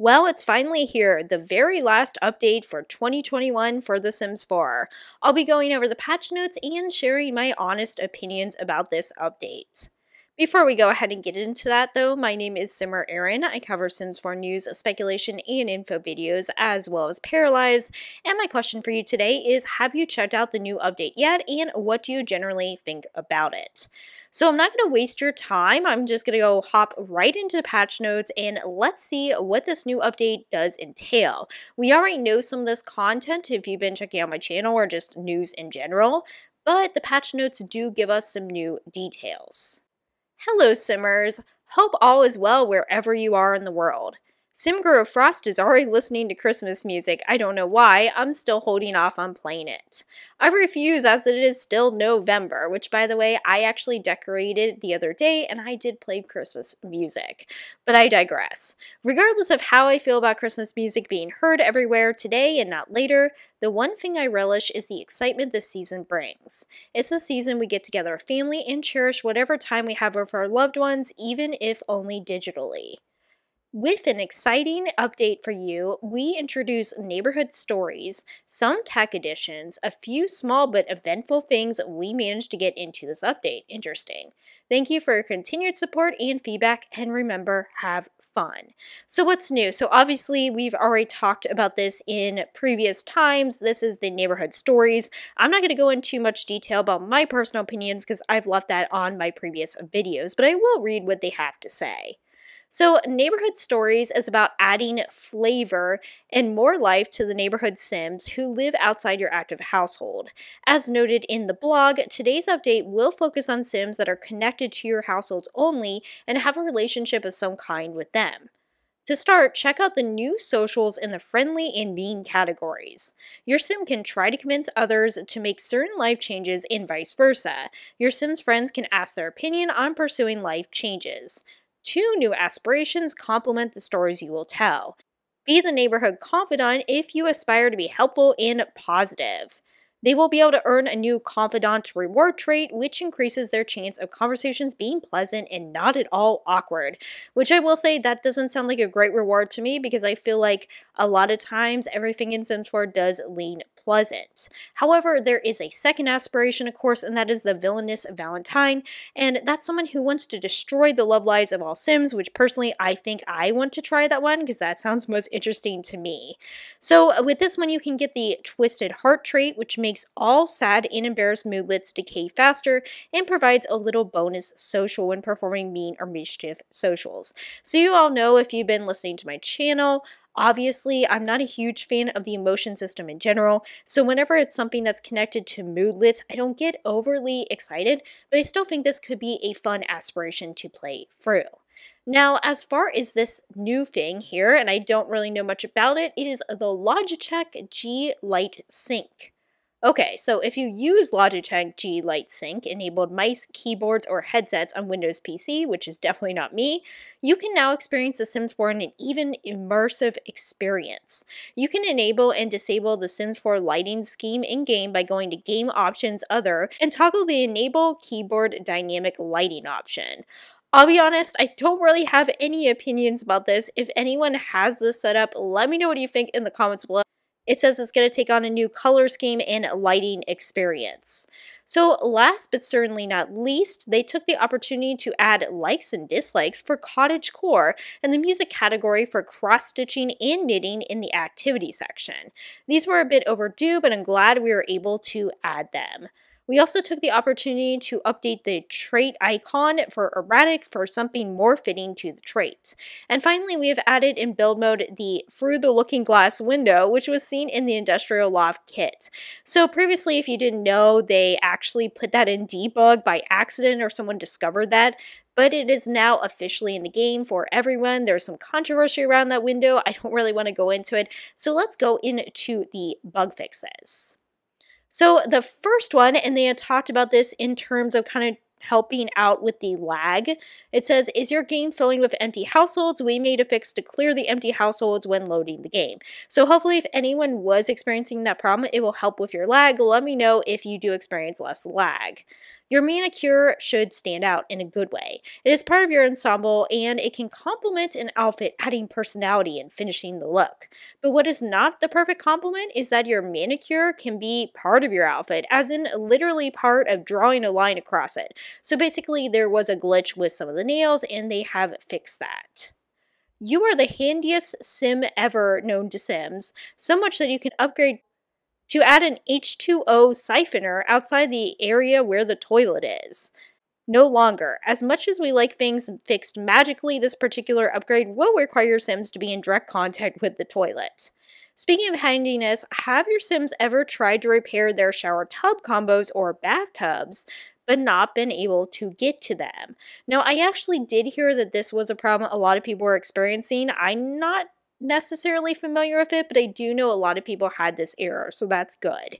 Well, it's finally here, the very last update for 2021 for The Sims 4. I'll be going over the patch notes and sharing my honest opinions about this update. Before we go ahead and get into that though, my name is Simmer Erin. I cover Sims 4 news, speculation, and info videos, as well as Paralives. And my question for you today is, have you checked out the new update yet, and what do you generally think about it? So I'm not going to waste your time. I'm just going to go hop right into patch notes and let's see what this new update does entail. We already know some of this content if you've been checking out my channel or just news in general, but the patch notes do give us some new details. Hello, Simmers. Hope all is well wherever you are in the world. SimGuruFrost is already listening to Christmas music. I don't know why. I'm still holding off on playing it. I refuse as it is still November, which by the way, I actually decorated the other day and I did play Christmas music. But I digress. Regardless of how I feel about Christmas music being heard everywhere today and not later, the one thing I relish is the excitement this season brings. It's the season we get together a family and cherish whatever time we have with our loved ones, even if only digitally. With an exciting update for you, we introduce neighborhood stories, some tech additions, a few small but eventful things we managed to get into this update. Interesting. Thank you for your continued support and feedback, and remember, have fun. So, what's new? So, obviously, we've already talked about this in previous times. This is the neighborhood stories. I'm not going to go into much detail about my personal opinions because I've left that on my previous videos, but I will read what they have to say. So, Neighborhood Stories is about adding flavor and more life to the neighborhood Sims who live outside your active household. As noted in the blog, today's update will focus on Sims that are connected to your households only and have a relationship of some kind with them. To start, check out the new socials in the friendly and mean categories. Your sim can try to convince others to make certain life changes and vice versa. Your sim's friends can ask their opinion on pursuing life changes. Two new aspirations complement the stories you will tell. Be the neighborhood confidant if you aspire to be helpful and positive. They will be able to earn a new confidant reward trait, which increases their chance of conversations being pleasant and not at all awkward. Which I will say, that doesn't sound like a great reward to me because I feel like a lot of times everything in Sims 4 does lean pleasant. However, there is a second aspiration, of course, and that is the villainous Valentine, and that's someone who wants to destroy the love lives of all Sims, which personally I think I want to try that one because that sounds most interesting to me. So uh, with this one, you can get the Twisted Heart trait, which makes all sad and embarrassed moodlets decay faster and provides a little bonus social when performing mean or mischief socials. So you all know if you've been listening to my channel, Obviously, I'm not a huge fan of the emotion system in general, so whenever it's something that's connected to moodlets, I don't get overly excited, but I still think this could be a fun aspiration to play through. Now, as far as this new thing here, and I don't really know much about it, it is the Logitech G LIGHTSYNC. Okay, so if you use Logitech G LIGHTSYNC enabled mice, keyboards, or headsets on Windows PC, which is definitely not me, you can now experience The Sims 4 in an even immersive experience. You can enable and disable the Sims 4 lighting scheme in-game by going to Game Options Other and toggle the Enable Keyboard Dynamic Lighting option. I'll be honest, I don't really have any opinions about this. If anyone has this set up, let me know what you think in the comments below. It says it's going to take on a new color scheme and lighting experience. So last but certainly not least, they took the opportunity to add likes and dislikes for cottage core and the music category for cross-stitching and knitting in the activity section. These were a bit overdue, but I'm glad we were able to add them. We also took the opportunity to update the trait icon for erratic for something more fitting to the trait. And finally, we have added in build mode the through the looking glass window, which was seen in the industrial loft kit. So previously, if you didn't know, they actually put that in debug by accident or someone discovered that but it is now officially in the game for everyone. There's some controversy around that window. I don't really want to go into it. So let's go into the bug fixes. So the first one, and they had talked about this in terms of kind of helping out with the lag. It says, is your game filling with empty households? We made a fix to clear the empty households when loading the game. So hopefully if anyone was experiencing that problem, it will help with your lag. Let me know if you do experience less lag. Your manicure should stand out in a good way. It is part of your ensemble and it can complement an outfit, adding personality and finishing the look. But what is not the perfect complement is that your manicure can be part of your outfit, as in literally part of drawing a line across it. So basically, there was a glitch with some of the nails and they have fixed that. You are the handiest sim ever known to Sims, so much that you can upgrade to add an H2O siphoner outside the area where the toilet is. No longer. As much as we like things fixed magically, this particular upgrade will require Sims to be in direct contact with the toilet. Speaking of handiness, have your Sims ever tried to repair their shower tub combos or bathtubs, but not been able to get to them? Now, I actually did hear that this was a problem a lot of people were experiencing. I'm not necessarily familiar with it, but I do know a lot of people had this error, so that's good.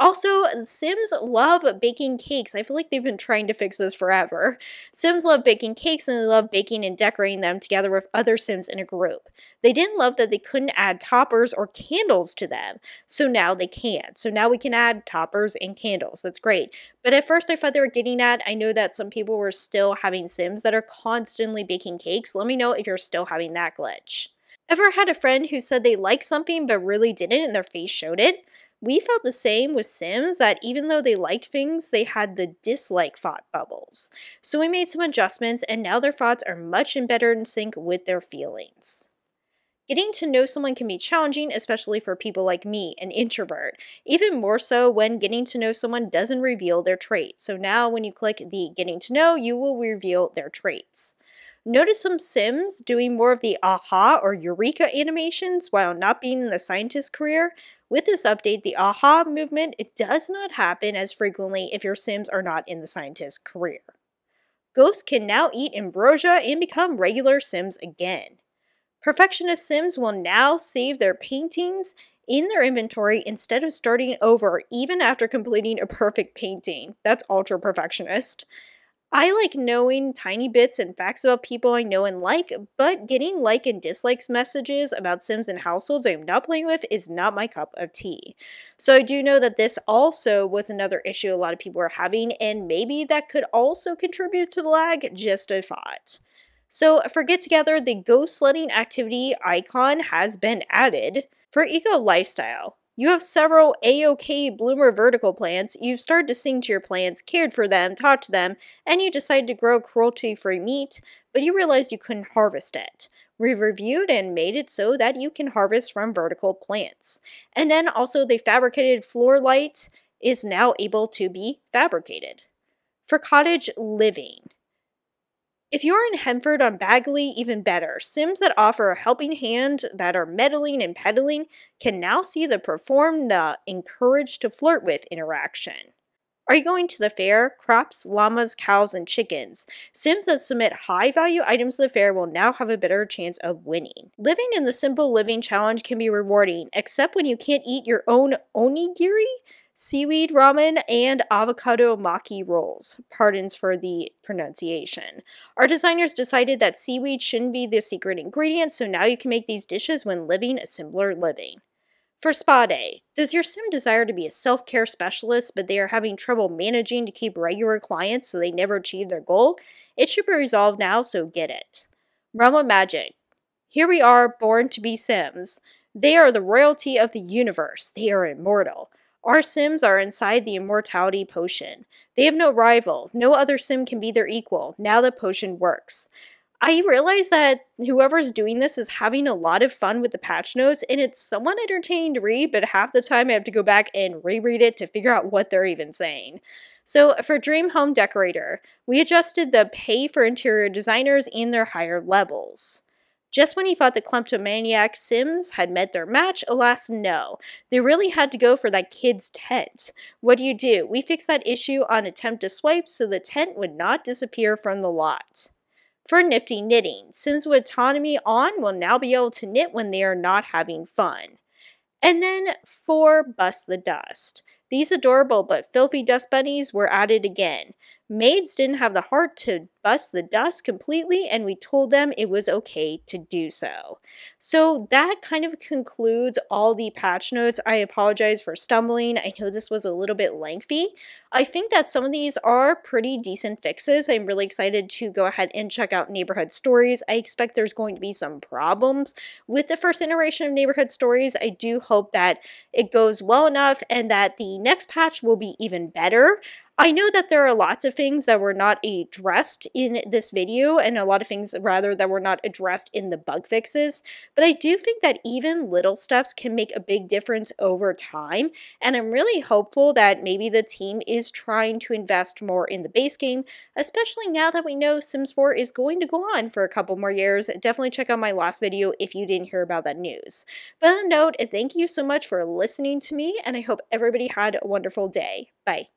Also, Sims love baking cakes. I feel like they've been trying to fix this forever. Sims love baking cakes and they love baking and decorating them together with other Sims in a group. They didn't love that they couldn't add toppers or candles to them, so now they can. So now we can add toppers and candles. That's great. But at first I thought they were getting at, I know that some people were still having Sims that are constantly baking cakes. Let me know if you're still having that glitch. Ever had a friend who said they liked something but really didn't and their face showed it? We felt the same with Sims that even though they liked things, they had the dislike thought bubbles. So we made some adjustments and now their thoughts are much and better in sync with their feelings. Getting to know someone can be challenging, especially for people like me, an introvert. Even more so when getting to know someone doesn't reveal their traits. So now when you click the getting to know, you will reveal their traits. Notice some Sims doing more of the aha or eureka animations while not being in the scientist career. With this update, the aha movement it does not happen as frequently if your Sims are not in the scientist career. Ghosts can now eat ambrosia and become regular Sims again. Perfectionist Sims will now save their paintings in their inventory instead of starting over even after completing a perfect painting. That's ultra perfectionist. I like knowing tiny bits and facts about people I know and like, but getting like and dislikes messages about Sims and households I'm not playing with is not my cup of tea. So I do know that this also was another issue a lot of people were having, and maybe that could also contribute to the lag, just a thought. So for Get Together, the ghost sledding activity icon has been added. For Eco Lifestyle, you have several A-OK bloomer vertical plants, you've started to sing to your plants, cared for them, to them, and you decided to grow cruelty-free meat, but you realized you couldn't harvest it. We reviewed and made it so that you can harvest from vertical plants. And then also the fabricated floor light is now able to be fabricated. For cottage living, if you're in Henford-on-Bagley, even better. Sims that offer a helping hand that are meddling and peddling can now see the perform the encourage to flirt with interaction. Are you going to the fair? Crops, llamas, cows, and chickens. Sims that submit high value items to the fair will now have a better chance of winning. Living in the Simple Living Challenge can be rewarding, except when you can't eat your own onigiri seaweed ramen, and avocado maki rolls. Pardons for the pronunciation. Our designers decided that seaweed shouldn't be the secret ingredient, so now you can make these dishes when living a simpler living. For Spa Day, does your sim desire to be a self care specialist, but they are having trouble managing to keep regular clients so they never achieve their goal? It should be resolved now, so get it. Realm of Magic. Here we are, born to be Sims. They are the royalty of the universe. They are immortal. Our Sims are inside the immortality potion. They have no rival. No other Sim can be their equal. Now the potion works. I realize that whoever's doing this is having a lot of fun with the patch notes, and it's somewhat entertaining to read, but half the time I have to go back and reread it to figure out what they're even saying. So, for Dream Home Decorator, we adjusted the pay for interior designers in their higher levels. Just when he thought the kleptomaniac Sims had met their match, alas, no. They really had to go for that kid's tent. What do you do? We fixed that issue on attempt to swipe so the tent would not disappear from the lot. For nifty knitting, Sims with autonomy on will now be able to knit when they are not having fun. And then for Bust the Dust. These adorable but filthy dust bunnies were added again. Maids didn't have the heart to bust the dust completely, and we told them it was okay to do so. So that kind of concludes all the patch notes. I apologize for stumbling. I know this was a little bit lengthy. I think that some of these are pretty decent fixes. I'm really excited to go ahead and check out Neighborhood Stories. I expect there's going to be some problems with the first iteration of Neighborhood Stories. I do hope that it goes well enough and that the next patch will be even better. I know that there are lots of things that were not addressed in this video and a lot of things rather that were not addressed in the bug fixes, but I do think that even little steps can make a big difference over time and I'm really hopeful that maybe the team is trying to invest more in the base game, especially now that we know Sims 4 is going to go on for a couple more years. Definitely check out my last video if you didn't hear about that news. But on note, thank you so much for listening to me and I hope everybody had a wonderful day. Bye.